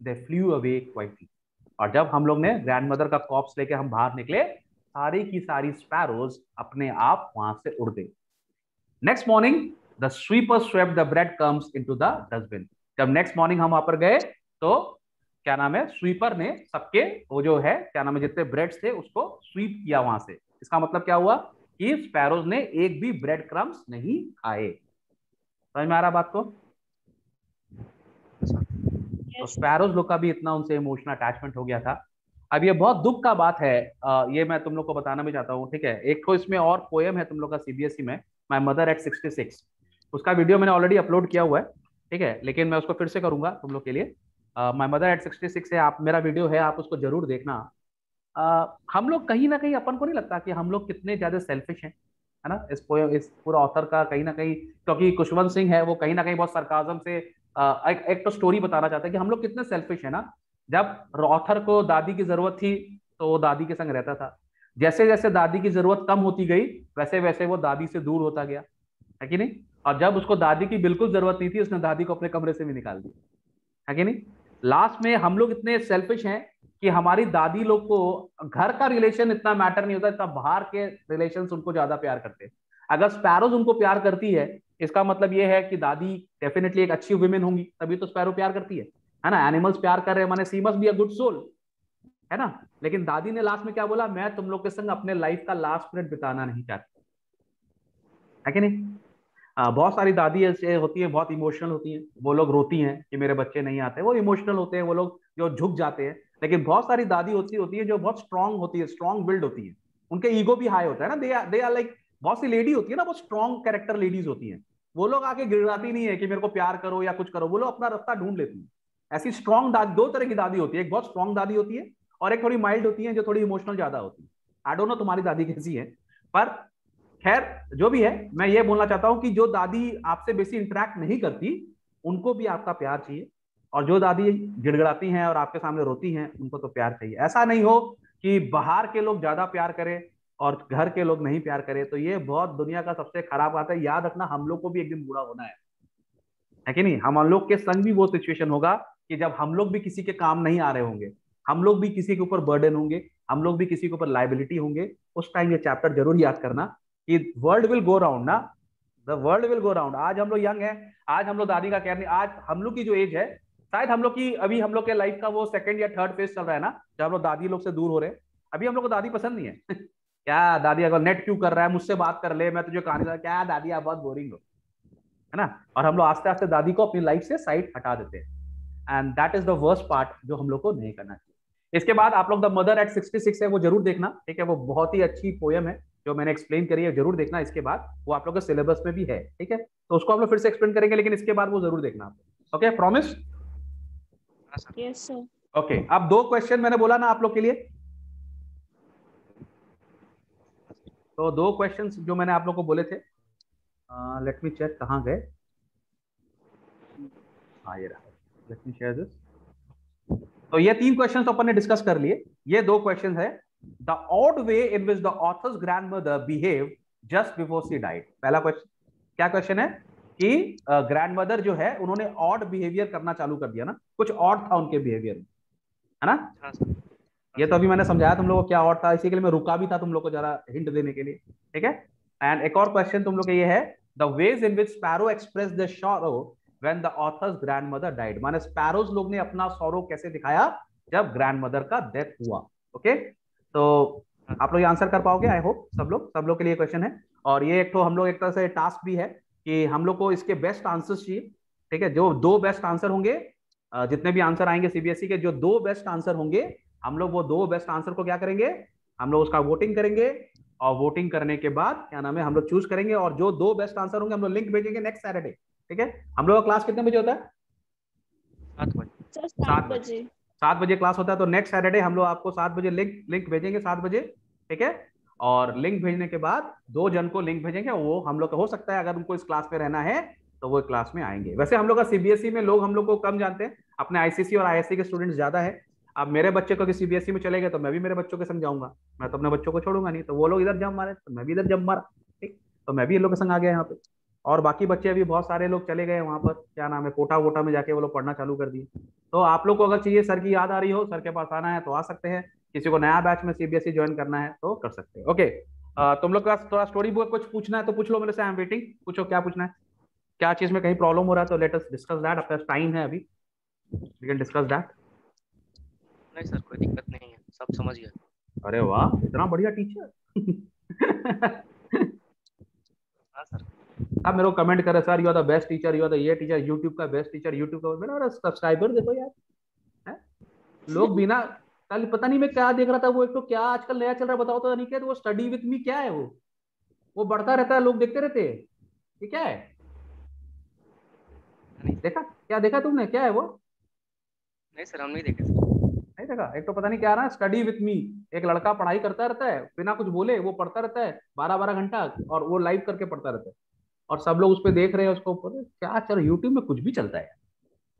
they flew away quietly. और जब हम लोग ने ग्रैंडमदर का कॉप्स लेके हम बाहर निकले, सारी की सारी स्पैरोज अपने आप वहाँ से उड़ गई। Next morning the sweeper swept the bread crumbs into the dustbin जब नेक्स्ट मॉर्निंग हम वहाँ पर गए तो क्या नाम है? स्वीपर ने सबके वो जो है क्या नाम है जितने ब्रेड्स थे उसको स्वीप किया वहाँ से। इसका मतलब क्या हुआ? कि स्पैरोज ने एक भी ब्रेड क्रम्स नहीं खाए। समझ में आ रहा बात को? तो स्पैरोज लोग का भी इतना उनसे इमोशनल अटैचमेंट हो गया था। अब ये बहुत दुख का बात है। आ, ये मैं तुम लोग को बताना भी चाहता हूँ ठीक है? एक तो इसमें और पोएम है तुम लोग का सीबीएसई में my mother at sixty six उसका वीडियो मैंने ऑलरेडी अपलोड किया हुआ है ठीक है? लेकिन मैं उसको फिर से करूँगा तुम लोग के लिए। My mother at sixty six है आप मेरा वीडियो है आप उसको ज़रूर देखना। आ, हम लोग कहीं ना कहीं अपन को नहीं लगता कि हम लोग कितने ज़्यादा सेल्फिश हैं है ना? इस पोएम इस पूरा ऑथर का कहीं ना कहीं क्योंकि कुशवंत सिंह है वो कहीं ना कहीं बहुत सरकाजम से एक, एक तो स्टोरी बताना चाहता है कि हम लोग कितने सेल्फिश है ना? जब ऑथर को दादी की ज़रूरत थी तो वो दादी के संग रहता था। जैसे जैसे दादी की ज़रूरत कम होती गई वैसे वैसे वो दादी से दूर होता गया। है कि नहीं? और जब उसको दादी की बिल्कुल ज़रूरत नहीं थी उसने दादी को अपने कमरे से भी निकाल दिया। है कि नहीं? लास्ट में हम लोग इतने सेल्फिश हैं कि हमारी दादी लोग को घर का रिलेशन इतना मैटर नहीं होता, इतना बाहर के रिलेशन उनको ज़्यादा प्यार करते हैं। अगर स्पैरोज उनको प्यार करती है, इसका मतलब ये है कि दादी डेफिनेटली एक अच्छी वुमेन होंगी, तभी तो स्पैरो प्यार करती है। है ना? एनिमल्स प्यार कर रहे हैं, माने she must be a good soul है ना? लेकिन दादी ने लास्ट में क्या बोला? मैं तुम लोग के संग अपने लाइफ का लास्ट मिनट बिताना नहीं चाहती। है कि नहीं? बहुत सारी दादी ऐसे होती है, बहुत इमोशनल होती हैं। वो लोग रोती हैं कि मेरे बच्चे नहीं आते। वो इमोशनल होते हैं, वो लोग जो झुक जाते हैं। लेकिन बहुत सारी दादी होती होती है जो बहुत स्ट्रांग होती है स्ट्रांग बिल्ड होती है। उनके ईगो भी हाई होता है ना। They are they are like बहुत सी लेडी होती है ना, बहुत स्ट्रॉन्ग कैरेक्टर लेडीज़ होती हैं। वो लोग आके गिड़ाती नहीं है कि मेरे को प्यार करो या कुछ करो। वो लोग अपना रास्ता ढूंढ लेती है। ऐसी स्ट्रॉन्ग दादी दो तरह की दादी होती है। एक बहुत स्ट्रॉन्ग दादी होती है और एक थोड़ी माइल्ड होती है, जो थोड़ी इमोशनल ज़्यादा होती है। आई डोंट नो तुम्हारी दादी कैसी है, पर खैर, जो भी है, मैं ये बोलना चाहता हूँ कि जो दादी आपसे बेसी इंटरेक्ट नहीं करती, उनको भी आपका प्यार चाहिए। और जो दादी गिड़गड़ाती हैं और आपके सामने रोती हैं, उनको तो प्यार चाहिए। ऐसा नहीं हो कि बाहर के लोग ज़्यादा प्यार करें और घर के लोग नहीं प्यार करें तो ये बहुत दुनिया का सबसे खराब बात है। याद रखना, हम लोग को भी एक दिन बुरा होना है। है कि नहीं? हम लोग के संग भी वो सिचुएशन होगा कि जब हम लोग भी किसी के काम नहीं आ रहे होंगे, हम लोग भी किसी के ऊपर बर्डन होंगे, हम लोग भी किसी के ऊपर लाइबिलिटी होंगे, उस टाइम ये चैप्टर ज़रूर याद करना। कि वर्ल्ड विल गो राउंड ना? The world will go round आज हम लोग यंग है, आज हम लोग दादी का कह रहे आज हम लोग की जो एज है, शायद हम लोग की, अभी हम लोग के लाइफ का वो सेकंड या थर्ड फ़ेज़ चल रहा है ना, जब हम लोग दादी लोग से दूर हो रहे हैं, अभी हम लोग को दादी पसंद नहीं है। क्या दादी अगर नेट क्यों कर रहा है, मुझसे बात कर ले, मैं तुझे कहानी क्या दादी, आप बहुत बोरिंग हो। है ना? और हम लोग आस्ते आस्ते दादी को अपनी लाइफ से साइड हटा देते हैं। And that is the worst part जो हम लोग को नहीं करना चाहिए। इसके बाद आप लोग द मदर एट 66 है, वो ज़रूर देखना, ठीक है? वो बहुत ही अच्छी पोयम है। जो मैंने एक्सप्लेन करी है ज़रूर देखना इसके बाद। वो आप लोग के सिलेबस में भी है ठीक है? तो उसको आप लोग फिर से एक्सप्लेन करेंगे लेकिन इसके बाद वो ज़रूर देखना आप ओके प्रॉमिस ओके अब दो क्वेश्चन मैंने बोला ना आप लोग के लिए? तो दो क्वेश्चंस जो मैंने आप लोग को बोले थे लेट मी चेक कहाँ गए? हाँ ये रहा। लेट मी शेयर दिस तो ये तीन क्वेश्चंस तो अपन ने डिस्कस कर लिए। ये दो क्वेश्चन है। Odd way in which the author's grandmother behave just before she died पहला क्वेश्चन क्या क्वेश्चन है? कि uh, जो है उन्होंने ऑड बिहेवियर करना चालू कर दिया ना? कुछ ऑड था उनके बिहेवियर में। है ना? हाँ, ये तो अभी मैंने समझाया तुम लोग को क्या और था इसी के लिए मैं रुका भी था तुम लोग को जरा हिंट देने के लिए। ठीक है? एंड एक और क्वेश्चन तुम लोग का ये है the ways in which sparrow express the sorrow when the author's grandmother died माने स्पैरोज लोग ने अपना सौरव कैसे दिखाया? जब ग्रैंडमदर का डेथ हुआ। ओके तो आप लोग आंसर कर पाओगे आई होप सब लोग? सब लोग के लिए क्वेश्चन है। और ये एक तो हम लोग एक तरह से टास्क भी है कि हम लोग को इसके बेस्ट आंसर्स चाहिए ठीक है? जो दो बेस्ट आंसर होंगे जितने भी आंसर आएँगे सीबीएसई e के जो दो बेस्ट आंसर होंगे हम लोग वो दो बेस्ट आंसर को क्या करेंगे? हम लोग उसका वोटिंग करेंगे। और वोटिंग करने के बाद क्या नाम है हम लोग चूज़ करेंगे और जो दो बेस्ट आंसर होंगे हम लोग लिंक भेजेंगे नेक्स्ट सैटरडे ठीक है? हम लोग का क्लास कितने बजे होता है? सात बजे। सात बजे क्लास होता है तो नेक्स्ट सैटरडे हम लोग आपको सात बजे लिंक लिंक भेजेंगे सात बजे, ठीक है? और लिंक भेजने के बाद दो जन को लिंक भेजेंगे, वो हम लोग का हो सकता है अगर उनको इस क्लास में रहना है तो वो क्लास में आएँगे। वैसे हम लोग का सीबीएसई e में लोग हम लोग को कम जानते हैं, अपने आईसीसी और आईएससी के स्टूडेंट्स ज़्यादा है। अब मेरे बच्चे को सीबीएसई e में चले गए तो मैं भी मेरे बच्चों को समझाऊँगा। मैं तो अपने बच्चों को छोड़ूँगा नहीं तो वो लोग इधर जम मारे तो मैं भी इधर जम मारा, ठीक? तो मैं भी इन लोग के संग आ गया यहाँ पे। और बाकी बच्चे अभी बहुत सारे लोग चले गए वहाँ पर। क्या नाम है? कोटा वोटा में जाके वो लोग पढ़ना चालू कर दिए। तो आप लोग को अगर चाहिए सर की याद आ रही हो सर के पास आना है तो आ सकते हैं। किसी को नया बैच में सीबीएसई ज्वाइन करना है तो कर सकते हैं। ओके तुम लोग का थोड़ा स्टोरी बुक कुछ पूछना है तो पूछ लो मेरे से आई एम वेटिंग पूछो क्या पूछना है? क्या चीज़ में कहीं प्रॉब्लम हो रहा है तो लेट अस डिस्कस दैट अपना टाइम है अभी। वी कैन डिस्कस दैट नहीं सर कोई दिक्कत नहीं है। सब समझ गया अरे वाह इतना बढ़िया टीचर हाँ सर। आप मेरे को कमेंट करे sir you are the best teacher you are the ये टीचर यूट्यूब का बेस्ट टीचर यूट्यूब का मेरा सब्सक्राइबर देखो यार है? लोग बिना कल पता नहीं मैं क्या देख रहा था वो एक तो क्या आजकल नया चल रहा है बताओ तो अनिकेत वो स्टडी विथ मी क्या है वो? वो बढ़ता रहता है लोग देखते रहते हैं ये क्या है? देखा? क्या देखा तुमने? क्या है वो? नहीं सर हम नहीं देखे नहीं देखा? एक तो पता नहीं क्या रहा स्टडी विथ मी एक लड़का पढ़ाई करता रहता है बिना कुछ बोले वो पढ़ता रहता है बारह बारह घंटा और वो लाइव करके पढ़ता रहता है। और सब लोग उस पर देख रहे हैं उसको ऊपर क्या चलो यूट्यूब में कुछ भी चलता है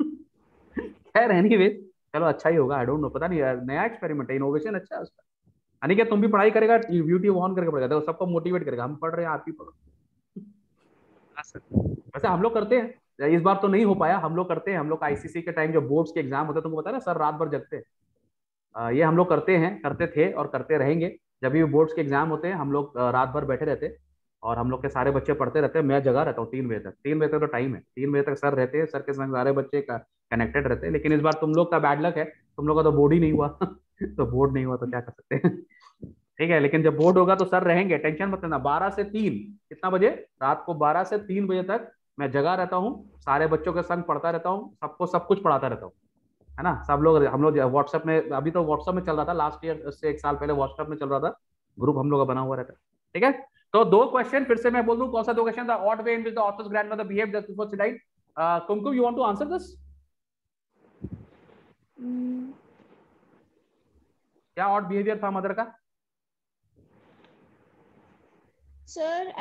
खैर एनी चलो अच्छा ही होगा आई डोंट नो पता नहीं यार नया एक्सपेरिमेंट है इनोवेशन अच्छा है उसका। यानी कि तुम भी पढ़ाई करेगा यूट्यूब ऑन करके पढ़ेगा देखो सबको मोटिवेट करेगा हम पढ़ रहे हैं आप ही पढ़ो। हाँ, वैसे हम लोग करते हैं इस बार तो नहीं हो पाया हम लोग करते हैं हम लोग आईसीसी के टाइम जो बोर्ड्स के एग्ज़ाम होते हैं तुमको पता है ना सर रात भर जगते हैं। ये हम लोग करते हैं करते थे और करते रहेंगे। जब भी बोर्ड्स के एग्ज़ाम होते हैं हम लोग रात भर बैठे रहते हैं। और हम लोग के सारे बच्चे पढ़ते रहते हैं। मैं जगह रहता हूँ तीन बजे तक। तीन बजे तक तो टाइम है। तीन बजे तक सर रहते हैं, सर के संग सारे बच्चे का कनेक्टेड रहते हैं। लेकिन इस बार तुम लोग का बैड लक है। तुम लोग का तो बोर्ड ही नहीं हुआ। तो बोर्ड नहीं हुआ तो क्या कर सकते हैं? ठीक है, लेकिन जब बोर्ड होगा तो सर रहेंगे। टेंशन मत लेना। बारह से तीन। कितना बजे? रात को बारह से तीन बजे तक मैं जगह रहता हूँ। सारे बच्चों के संग पढ़ता रहता हूँ। सबको सब कुछ पढ़ाता रहता हूँ। है ना? सब लोग, हम लोग व्हाट्सएप में, अभी तो व्हाट्सएप में चल रहा था। लास्ट ईयर से एक साल पहले व्हाट्सएप में चल रहा था। ग्रुप हम लोग का बना हुआ रहता है। ठीक है? तो दो क्वेश्चन फिर से मैं बोल दूँ कौन सा दो question the odd way in which the author's grandmother behave just before she died Kumkum you want to answer this क्या ऑड बिहेवियर था मदर का?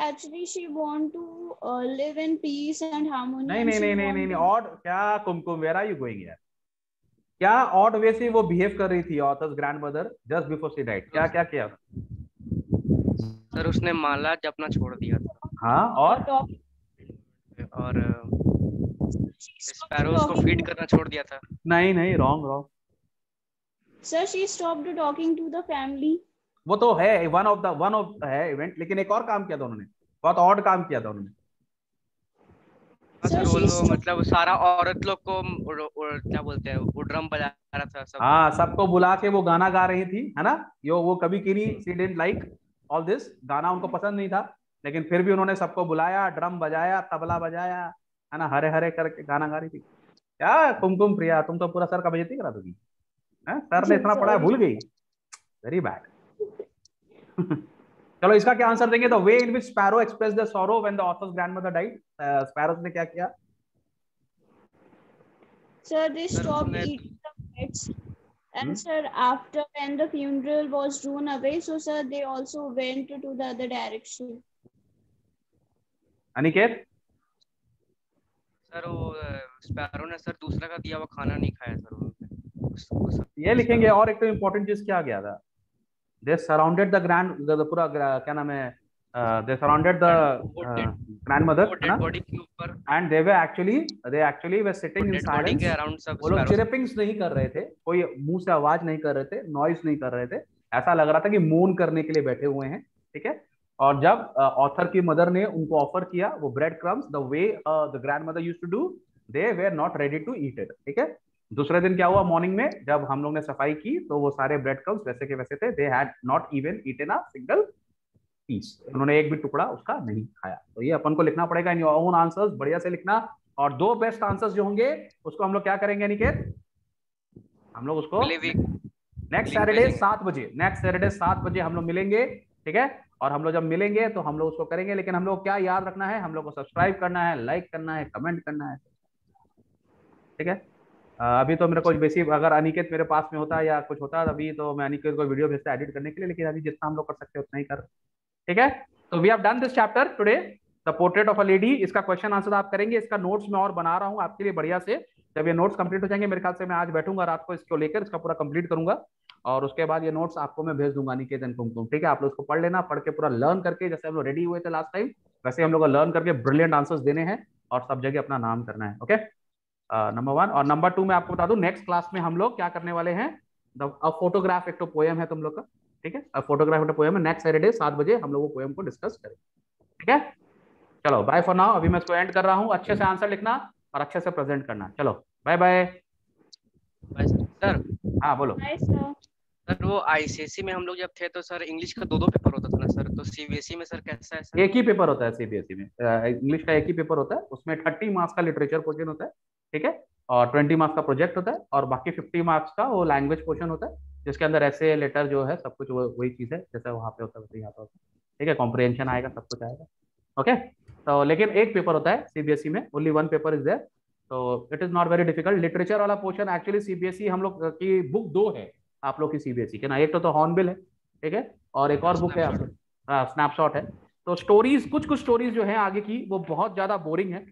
Actually she want to uh, live in peace and harmony. नहीं नहीं नहीं नहीं नहीं odd क्या Kumkum where are you going यार क्या ऑड वे से वो बिहेव कर रही थी author's grandmother just before she died क्या क्या किया? सर उसने माला जपना छोड़ दिया था। हाँ और? और स्पैरोज को फ़ीड करना छोड़ दिया था। नहीं नहीं wrong wrong sir she stopped talking to the family वो तो है one of the one of है इवेंट लेकिन एक और काम किया था उन्होंने। बहुत ऑड काम किया था उन्होंने। सर मतलब सारा औरत लोग को क्या बोलते हैं वो ड्रम बजा रहा था सब। हाँ सबको बुला के वो गाना गा रही थी है ना? यो वो कभी की नहीं she didn't like all this गाना उनको पसंद नहीं था लेकिन फिर भी उन्होंने सबको बुलाया ड्रम बजाया तबला बजाया है ना हरे हरे करके गाना गा रही थी। क्या कुमकुम प्रिया तुम तो पूरा सर का बजती करा दोगी। सर ने इतना पढ़ा भूल गई। वेरी बैड चलो इसका क्या आंसर देंगे? The way in which sparrow express the sorrow when the author's grandmother died sparrows ने क्या किया? Sir they stop eating the pets And hmm? sir, after when the funeral was drawn away, so sir, they also went to the other direction. Aniket sir वो sparrow ने sir दूसरा का दिया हुआ खाना नहीं खाया सर ये लिखेंगे और एक तो इम्पोर्टेंट चीज़ क्या गया था दे सराउंडेड द ग्रैंड पूरा क्या नाम है uh, they surrounded the uh, grandmother and they were actually they actually were sitting in silence. वो लोग चिरपिंग्स नहीं कर रहे थे कोई मुँह से आवाज़ नहीं कर रहे थे नॉइस नहीं कर रहे थे। ऐसा लग रहा था कि मून करने के लिए बैठे हुए हैं ठीक है? और जब ऑथर uh, की मदर ने उनको ऑफ़र किया वो bread crumbs the way the grandmother use to do they were not ready to eat it ठीक है? दूसरे दिन क्या हुआ मॉर्निंग में जब हम लोग ने सफ़ाई की तो वो सारे ब्रेड क्रम्स वैसे के वैसे थे they had not even eaten a single piece उन्होंने एक भी टुकड़ा उसका नहीं खाया। तो ये अपन को लिखना पड़ेगा इन योर ओन आंसर्स बढ़िया से लिखना। और दो बेस्ट आंसर्स जो होंगे उसको हम लोग क्या करेंगे निकेत हम लोग उसको नेक्स्ट सैटरडे सात बजे नेक्स्ट सैटरडे सात बजे हम लोग मिलेंगे ठीक है? और हम लोग जब मिलेंगे तो हम लोग उसको करेंगे लेकिन हम लोग क्या याद रखना है? हम लोग को सब्सक्राइब करना है लाइक करना है कमेंट करना है ठीक है? अभी तो मेरे को बेसिक अगर अनिकेत मेरे पास में होता या कुछ होता अभी तो मैं अनिकेत को वीडियो भेजता एडिट करने के लिए लेकिन अभी जितना हम लोग कर सकते हैं उतना ही कर। ठीक है? तो we have done this chapter today the portrait of a lady इसका क्वेश्चन आंसर आप करेंगे, इसका नोट्स मैं और बना रहा हूँ आपके लिए बढ़िया से। जब ये नोट्स कंप्लीट हो जाएँगे, मेरे ख्याल से मैं आज बैठूँगा, रात को इसको लेकर इसका पूरा कंप्लीट करूँगा। और उसके बाद ये नोट्स आपको मैं भेज दूँगा निकेतन कुमकुम ठीक है? आप लोग उसको पढ़ लेना, पढ़ के पूरा लर्न करके, जैसे हम लोग रेडी हुए थे लास्ट टाइम वैसे हम लोग लर्न करके ब्रिलियंट आंसर्स देने हैं और सब जगह अपना नाम करना है ओके नंबर वन और नंबर टू मैं आपको बता दूँ नेक्स्ट क्लास में हम लोग क्या करने वाले हैं? फोटोग्राफ एक तो पोएम है तुम लोग का। ठीक है? फोटोग्राफ एक पोएम नेक्स्ट सैटरडे सात बजे हम लोग पोएम को डिस्कस करेंगे। ठीक है? चलो बाय फॉर नाउ अभी मैं इसको एंड कर रहा हूँ। अच्छे से आंसर लिखना और अच्छे से प्रेजेंट करना। चलो बाय बाय सर हाँ बोलो। सर वो आईसीएससी में हम लोग जब थे तो सर इंग्लिश का दो दो पेपर होता था ना सर तो सीबीएसई में सर कैसा है सर एक ही पेपर होता है सीबीएसई में। इंग्लिश का एक ही पेपर होता है उसमें थर्टी मार्क्स का लिटरेचर क्वेश्चन होता है ठीक है? और ट्वेंटी मार्क्स का प्रोजेक्ट होता है और बाकी फिफ्टी मार्क्स का वो लैंग्वेज पोर्शन होता है जिसके अंदर ऐसे लेटर जो है सब कुछ वही चीज़ है जैसे वहाँ पे होता है यहाँ पे होता है। ठीक है? कॉम्प्रिहेंशन आएगा सब कुछ आएगा। ओके तो लेकिन एक पेपर होता है सीबीएसई में only one paper is there तो it is not very difficult literature वाला पोर्शन एक्चुअली सीबीएसई हम लोग की बुक दो है आप लोग की सीबीएसई के ना। एक तो, तो हॉर्नबिल है ठीक है? और एक और बुक है हाँ स्नैपशॉट है। तो स्टोरीज कुछ कुछ स्टोरीज जो है आगे की वो बहुत ज़्यादा बोरिंग है।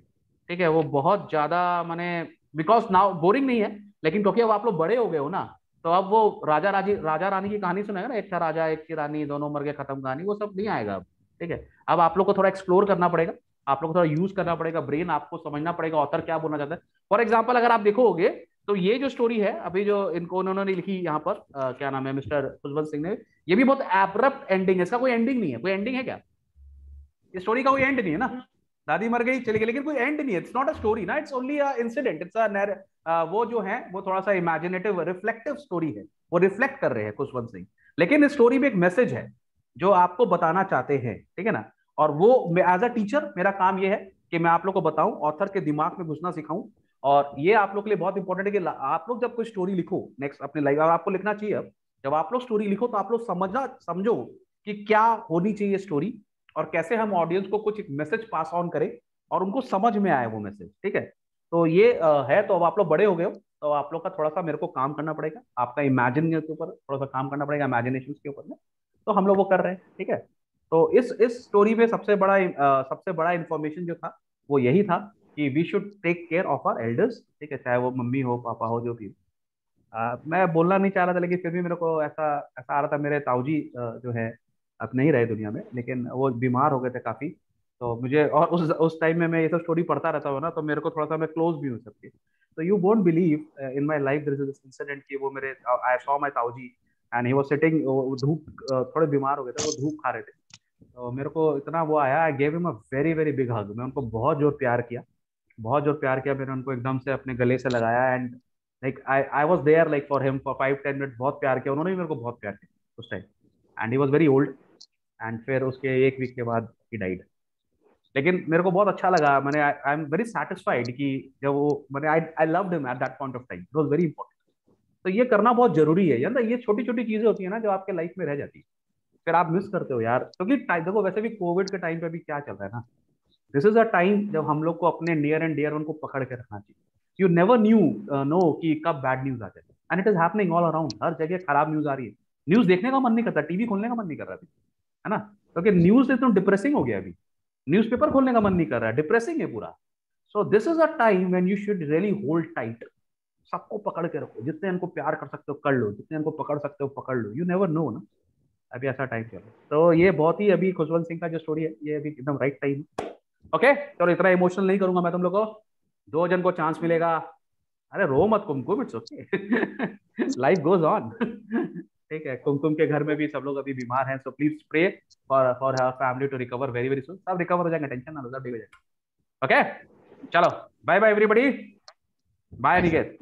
ठीक है? वो बहुत ज़्यादा मैंने बिकॉज़ नाउ बोरिंग नहीं है लेकिन क्योंकि अब आप लोग बड़े हो गए हो ना तो अब वो राजा राज़ी राजा रानी की कहानी सुनेगा ना एक था राजा एक की रानी दोनों मर गए खत्म कहानी वो सब नहीं आएगा अब ठीक है? अब आप लोग को थोड़ा एक्सप्लोर करना पड़ेगा आप लोग को थोड़ा यूज़ करना पड़ेगा ब्रेन आपको समझना पड़ेगा ऑथर क्या बोलना चाहता है। फॉर एग्ज़ाम्पल अगर आप देखोगे तो ये जो स्टोरी है अभी जो इनको उन्होंने लिखी यहाँ पर आ, क्या नाम है मिस्टर खुशवंत सिंह ने ये भी बहुत एब्रप्ट एंडिंग है इसका कोई एंडिंग नहीं है कोई एंडिंग है क्या? स्टोरी का कोई एंड नहीं है ना? दादी मर गई, चली गई, लेकिन कोई एंड नहीं है। इट्स नॉट अ स्टोरी ना it's only a incident it's a वो जो है, वो थोड़ा सा इमेजिनेटिव रिफ्लेक्टिव स्टोरी है। वो रिफ्लेक्ट कर रहे हैं खुशवंत सिंह लेकिन इस स्टोरी में एक मैसेज है, जो आपको बताना चाहते हैं, ठीक है ना? और वो एज अ टीचर मेरा काम ये है कि मैं आप लोग को बताऊँ ऑथर के दिमाग में घुसना सिखाऊं। और ये आप लोग के लिए बहुत इंपॉर्टेंट है कि आप लोग जब कोई स्टोरी लिखो नेक्स्ट अपने लाइफ आपको लिखना चाहिए अब, जब आप लोग स्टोरी लिखो तो आप लोग समझना समझो कि क्या होनी चाहिए स्टोरी और कैसे हम ऑडियंस को कुछ मैसेज पास ऑन करें और उनको समझ में आए वो मैसेज ठीक है? तो ये है तो अब आप लोग बड़े हो गए हो तो आप लोग का थोड़ा सा मेरे को काम करना पड़ेगा। आपका इमेजिन के ऊपर थोड़ा सा काम करना पड़ेगा इमेजिनेशन के ऊपर में। तो हम लोग वो कर रहे हैं ठीक है? तो इस इस स्टोरी में सबसे बड़ा सबसे बड़ा इन्फॉर्मेशन जो था वो यही था कि we should take care of our elders ठीक है? चाहे वो मम्मी हो पापा हो जो भी आ, मैं बोलना नहीं चाह रहा था लेकिन फिर भी मेरे को ऐसा ऐसा आ रहा था मेरे ताऊजी जो है अब नहीं रहे दुनिया में, लेकिन वो बीमार हो गए थे काफ़ी। तो मुझे, और उस उस टाइम में मैं ये सब स्टोरी पढ़ता रहता हूँ ना तो मेरे को थोड़ा सा मैं क्लोज भी हूँ सबके। तो you won't believe in my life this incident की वो मेरे आई सॉ माई ताऊजी एंड ही वाज सिटिंग धूप थोड़े बीमार हो गए थे, वो धूप खा रहे थे। तो मेरे को इतना वो आया I gave him a very very big hug मैं उनको बहुत ज़ोर प्यार किया, बहुत ज़ोर प्यार किया, मैंने उनको एकदम से अपने गले से लगाया and like I I was there like for him for five ten minute बहुत प्यार किया। उन्होंने भी मेरे को बहुत प्यार किया उस time and he was very old and फिर उसके एक वीक के बाद ही डाइड लेकिन मेरे को बहुत अच्छा लगा, मैंने आई एम वेरी सेटिस्फाइड कि जब वो, मैंने I I him at that point of time was very important तो ये करना बहुत ज़रूरी है. यार, ये छोटी छोटी चीज़ें होती है ना जो आपके लाइफ में रह जाती है. फिर आप मिस करते हो यार. क्योंकि तो देखो, वैसे भी कोविड के टाइम पे भी क्या चल रहा है ना? दिस इज़ अ टाइम जब हम लोग को अपने नियर एंड डियर उनको पकड़ के रखना चाहिए. यू नेवर न्यू नो कि कब बैड न्यूज़ आ जाए. And it is happening all around हर जगह खराब न्यूज़ आ रही है. न्यूज़ देखने का मन नहीं करता टीवी खोलने का मन नहीं कर रहा है ना? क्योंकि न्यूज़ एकदम डिप्रेसिंग हो गया अभी। न्यूज़पेपर खोलने का मन नहीं कर रहा है डिप्रेसिंग है पूरा। So this is a time when you should really hold tight सबको पकड़ के रखो। जितने इनको प्यार कर सकते हो, कर लो। जितने इनको पकड़ सकते हो, पकड़ लो। यू नेवर नो ना। अभी ऐसा टाइम चलो तो ये बहुत ही अभी खुशवंत सिंह का जो स्टोरी है, ये अभी एकदम राइट टाइम है। ओके चलो, इतना इमोशनल नहीं करूँगा मैं तुम लोग को। दो जन को चांस मिलेगा। अरे रो मत Kumkum it's okay life goes on ठीक है? कुमकुम के घर में भी सब लोग अभी बीमार हैं so please pray for for her family to recover very very soon सब रिकवर हो जाएँगे टेंशन ना लो, सब ठीक हो जाएगा। ओके चलो bye bye everybody bye Niket